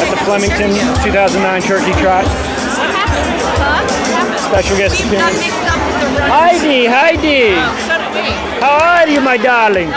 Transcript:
at the Flemington 2009 Turkey Trot. Special guest appearance. Heidi, Heidi! How are you, my darling?